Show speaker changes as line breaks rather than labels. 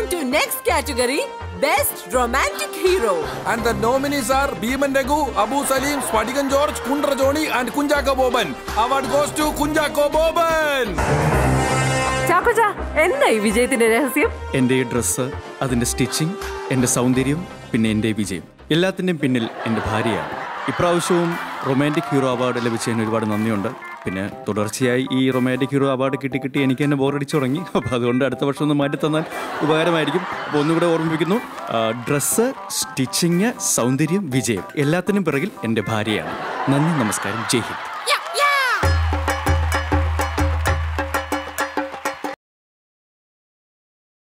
on to next category, Best Romantic Hero.
And the nominees are Bhiman Raghu, Abu Salim, Swadigan George, Kundra Joni, and Kunjako Boban. Award goes to Kunjako Boban.
ചാക്കോച്ച എന്താ ഈ വിജയത്തിന്റെ രഹസ്യം
എന്റെ ഈ dress അതിന്റെ stitching എന്റെ സൗന്ദര്യം പിന്നെ എന്റെ വിജയം എല്ലാത്തിന്റെയും പിന്നിൽ എന്റെ ഭാര്യയാണ് ഇപ്രാവശ്യവും റൊമാന്റിക് ഹീറോ അവാർഡ് ലഭിച്ചതിന് ഒരുപാട് നന്ദിയുണ്ട്. പിന്നെ തുടർച്ചയായി ഈ റൊമാന്റിക് ഹീറോ അവാർഡ് കിട്ടി കിട്ടി എനിക്ക് തന്നെ ബോറടിച്ചു തുടങ്ങി. അപ്പോൾ അതുകൊണ്ട് അടുത്ത വർഷം ഒന്ന് മാറ്റി തന്നാൽ ഉപകാരമായിരിക്കും. അപ്പോൾ ഒന്നുകൂടെ ഓർമ്മിപ്പിക്കുന്നു ഡ്രസ്സ് സ്റ്റിച്ചിങ് സൗന്ദര്യം വിജയം എല്ലാത്തിനും പിറകിൽ എന്റെ ഭാര്യയാണ്. നന്ദി നമസ്കാരം. ജയ് ഹിന്ദ്.